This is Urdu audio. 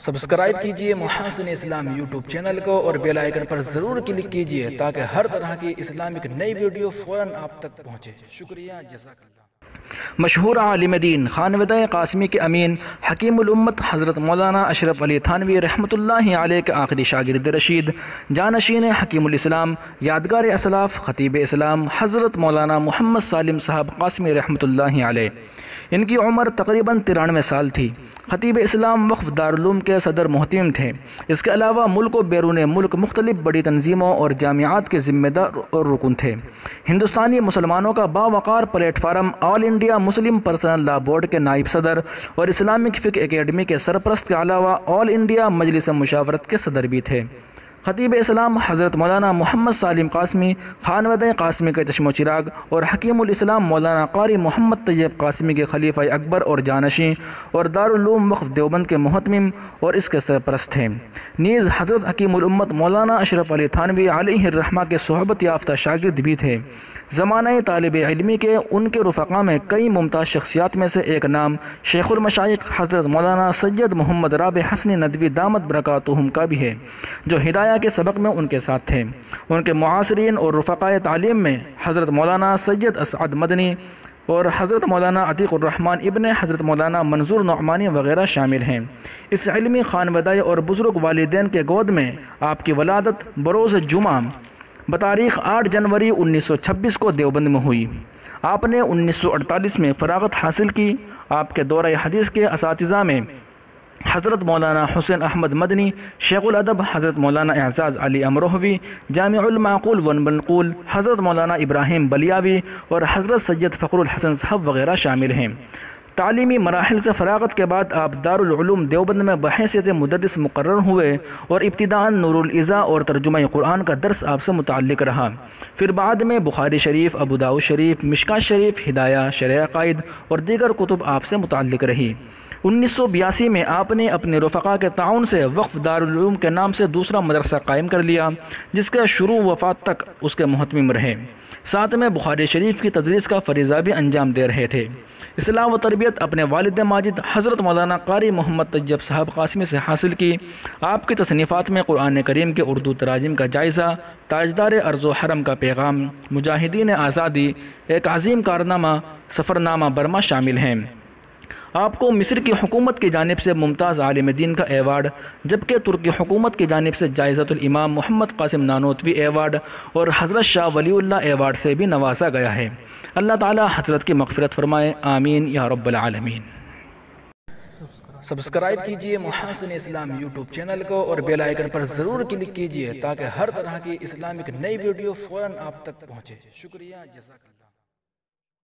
سبسکرائب کیجیے محاسن اسلام یوٹیوب چینل کو اور بیل آئیکن پر ضرور کلک کیجیے تاکہ ہر طرح کی اسلامک نئی ویڈیو فوراں آپ تک پہنچے۔ شکریہ، جزاک اللہ۔ مشہور عالم دین خانودہ قاسمی کے امین حکیم الامت حضرت مولانا اشرف علی تھانوی رحمۃ اللہ علیہ کے آخری شاگرد رشید، جانشین حکیم الاسلام، یادگار اسلاف خطیب اسلام، حضرت مولانا محمد سالم صاحب قاسمی رحمۃ اللہ علیہ۔ ان کی عمر تقریباً ترانوے سال تھی۔ خطیب اسلام وقف دارالعلوم کے صدر محتیم تھے۔ اس کے علاوہ ملک و بیرون ملک مختلف بڑی تنظیموں اور جامعات کے ذمہ دار اور رکن تھے۔ ہندوستانی مسلمانوں کا باوقار platform all India Muslim personal law board کے نائب صدر اور اسلامک فک اکیڈمی کے سرپرست کے علاوہ آل انڈیا مجلس مشاورت کے صدر بھی تھے۔ خطیب اسلام حضرت مولانا محمد سالم قاسمی خانود قاسمی کے چشم و چراغ اور حکیم الاسلام مولانا قاری محمد طیب قاسمی کے خلیفہ اکبر اور جانشیں اور دارالعلوم وقف دیوبند کے محتمم اور اس کے سرپرست ہیں۔ نیز حضرت حکیم الامت مولانا اشرف علی تھانوی علیہ الرحمہ کے صحبت یافتہ شاگرد بھی تھے۔ زمانہ طالب علمی کے ان کے رفقا میں کئی ممتاز شخصیات میں سے ایک نام شیخ المشائق حضرت مولانا سید محمد راب حسن ندوی دامت برکاتہم کا بھی ہے، جو ہدایت ہدایہ کے سبق میں ان کے ساتھ تھے۔ ان کے معاصرین اور رفقائے تعلیم میں حضرت مولانا سید اسعد مدنی اور حضرت مولانا عتیق الرحمن ابن حضرت مولانا منظور نعمانی وغیرہ شامل ہیں۔ اس علمی خانودہ اور بزرگ والدین کے گود میں آپ کی ولادت بروز جمعہ بتاریخ آٹھ جنوری انیس سو چھبیس کو دیوبند میں ہوئی۔ آپ نے انیس سو اڑتالیس میں فراغت حاصل کی۔ آپ کے دورہ حدیث کے اساتذہ میں حضرت مولانا حسین احمد مدنی، شیخ الادب حضرت مولانا اعزاز علی امروہوی، جامع المعقول ون بنقول حضرت مولانا ابراہیم بلیاوی اور حضرت سید فخر الحسن صحب وغیرہ شامل ہیں۔ تعلیمی مراحل سے فراغت کے بعد آپ دارالعلوم دیوبند میں بحیثیت مدرس مقرر ہوئے اور ابتداءً نور العزا اور ترجمہ قرآن کا درس آپ سے متعلق رہا۔ پھر بعد میں بخاری شریف ابوداؤ شریف مشکا شریف، ہدایہ شرع قائد اور دیگر کتب آپ سے متعلق رہی۔ انیس سو بیاسی میں آپ نے اپنے رفقا کے تعاون سے وقف دارالعلوم کے نام سے دوسرا مدرسہ قائم کر لیا، جس کے شروع وفات تک اس کے محتمم رہے۔ ساتھ میں بخاری شریف کی تدریس کا فریضہ بھی انجام دے رہے تھے۔ اصلاح و تربیت اپنے والد ماجد حضرت مولانا قاری محمد تجب صاحب قاسمی سے حاصل کی۔ آپ کی تصنیفات میں قرآن کریم کے اردو تراجم کا جائزہ، تاجدار ارض و حرم کا پیغام، مجاہدین آزادی، ایک عظیم کارنامہ، سفرنامہ برما شامل ہیں۔ آپ کو مصر کی حکومت کی جانب سے ممتاز عالم دین کا ایوارڈ، جبکہ ترکی حکومت کی جانب سے جائزت الامام محمد قاسم نانوتوی ایوارڈ اور حضرت شاہ ولی اللہ ایوارڈ سے بھی نوازا گیا ہے۔ اللہ تعالی حضرت کی مغفرت فرمائے، آمین۔ یا رب العالمین۔ سبسکرائب کیجیے محاسن اسلام یوٹیوب چینل کو اور بیل آئیکن پر ضرور کلک کیجیے تاکہ ہر طرح کی اسلامک نئی ویڈیو فوراں آپ تک پہنچے۔ شکریہ، جزاک اللہ۔